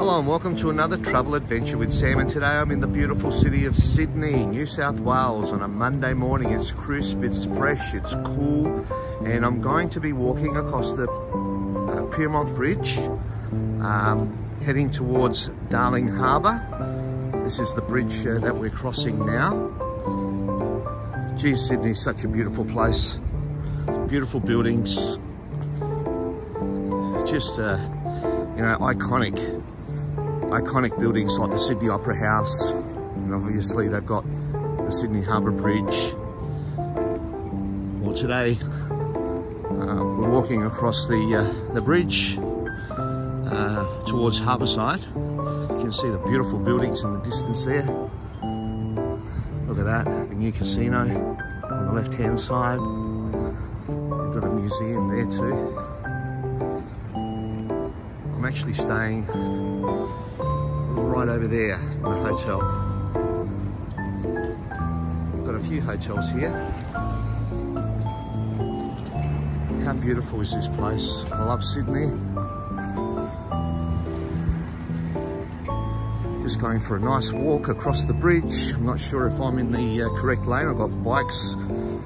Hello and welcome to another travel adventure with Sam and today I'm in the beautiful city of Sydney, New South Wales on a Monday morning. It's crisp, it's fresh, it's cool and I'm going to be walking across the uh, Pyrmont Bridge um, heading towards Darling Harbour. This is the bridge uh, that we're crossing now. Geez, Sydney's such a beautiful place. Beautiful buildings. Just, uh, you know, iconic iconic buildings like the Sydney Opera House, and obviously they've got the Sydney Harbour Bridge. Well, today uh, we're walking across the uh, the bridge uh, towards Harbourside. You can see the beautiful buildings in the distance there. Look at that, the new casino on the left-hand side. We've got a museum there too. I'm actually staying right over there in the hotel. We've got a few hotels here. How beautiful is this place? I love Sydney. Just going for a nice walk across the bridge. I'm not sure if I'm in the uh, correct lane. I've got bikes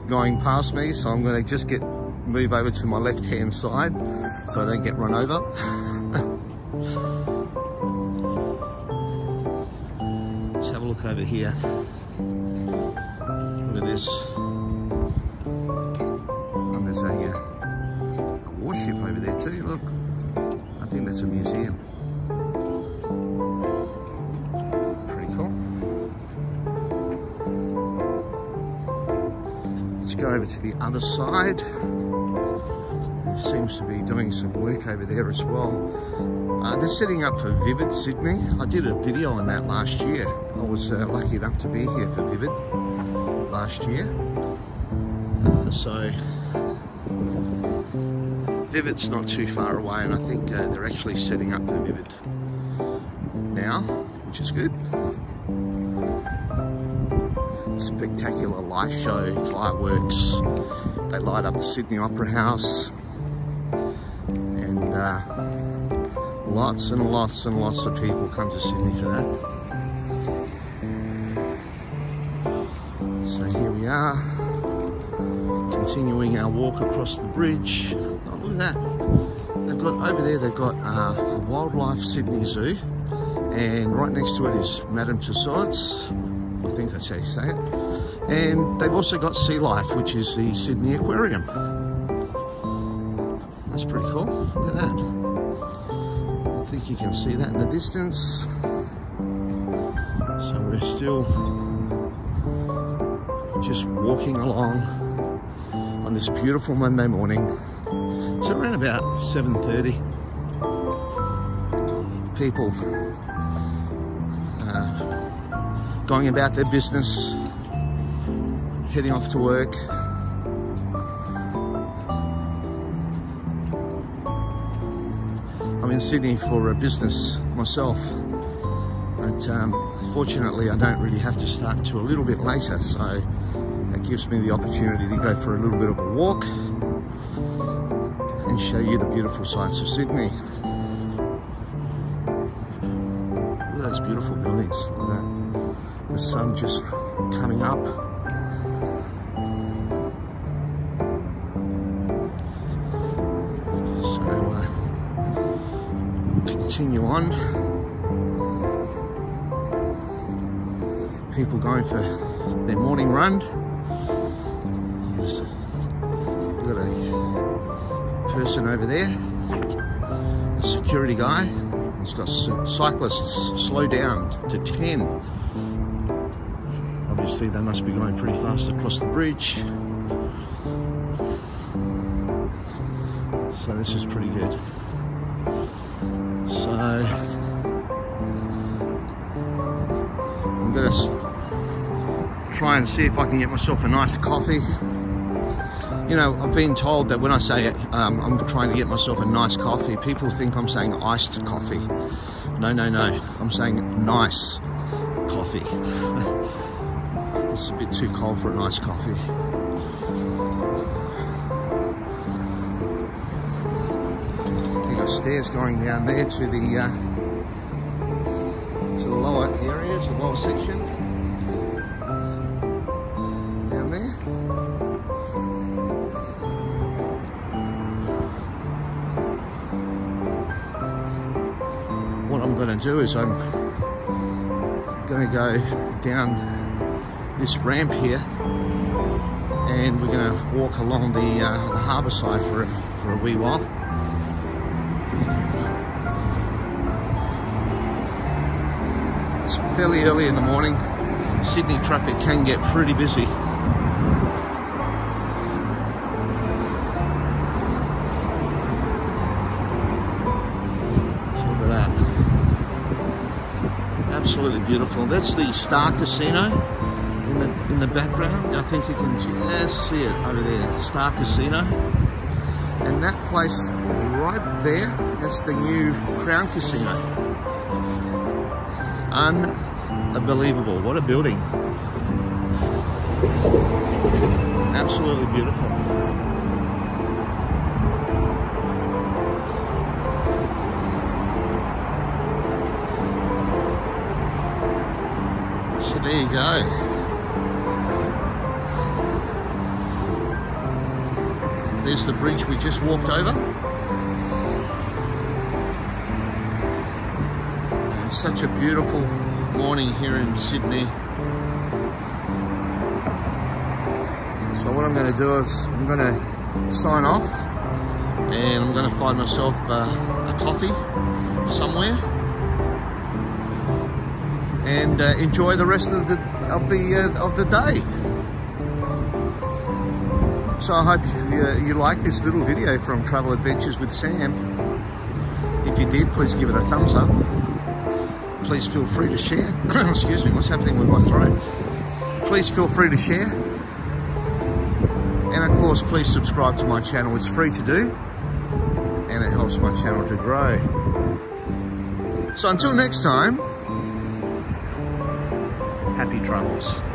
going past me, so I'm going to just get move over to my left hand side so I don't get run over. look over here. Look at this. And there's a, uh, a warship over there too, look. I think that's a museum. Pretty cool. Let's go over to the other side. There seems to be doing some work over there as well. Uh, they're setting up for Vivid Sydney. I did a video on that last year. Was uh, lucky enough to be here for Vivid last year. Uh, so Vivid's not too far away and I think uh, they're actually setting up for Vivid now, which is good. Spectacular light show, fireworks. They light up the Sydney Opera House and uh, lots and lots and lots of people come to Sydney for that. So here we are, continuing our walk across the bridge. Oh, look at that. They've got, over there they've got uh, a Wildlife Sydney Zoo and right next to it is Madame Tussauds. I think that's how you say it. And they've also got Sea Life, which is the Sydney Aquarium. That's pretty cool. Look at that. I think you can see that in the distance. So we're still just walking along on this beautiful Monday morning. It's around about 7.30. People uh, going about their business, heading off to work. I'm in Sydney for a business myself, but um, fortunately I don't really have to start until a little bit later, so gives me the opportunity to go for a little bit of a walk and show you the beautiful sights of Sydney. Look at those beautiful buildings, look at that. The sun just coming up. So uh, continue on. People going for their morning run. Person over there, a security guy. He's got cyclists slow down to 10. Obviously they must be going pretty fast across the bridge. So this is pretty good. So I'm gonna try and see if I can get myself a nice coffee. You know, I've been told that when I say um, I'm trying to get myself a nice coffee, people think I'm saying iced coffee. No, no, no. I'm saying nice coffee. it's a bit too cold for a nice coffee. You've got stairs going down there to the uh, to the lower areas, the lower section. Do is I'm going to go down this ramp here and we're going to walk along the, uh, the harbour side for, for a wee while. It's fairly early in the morning. Sydney traffic can get pretty busy. Absolutely beautiful. That's the Star Casino in the in the background. I think you can just see it over there, Star Casino. And that place right there is the new Crown Casino. Unbelievable, what a building. Absolutely beautiful. There you go. There's the bridge we just walked over. And such a beautiful morning here in Sydney. So what I'm going to do is I'm going to sign off and I'm going to find myself uh, a coffee somewhere and uh, enjoy the rest of the of the uh, of the day. So I hope you, uh, you like this little video from Travel Adventures with Sam. If you did, please give it a thumbs up. Please feel free to share. Excuse me, what's happening with my throat? Please feel free to share. And of course, please subscribe to my channel. It's free to do. And it helps my channel to grow. So until next time, happy travels.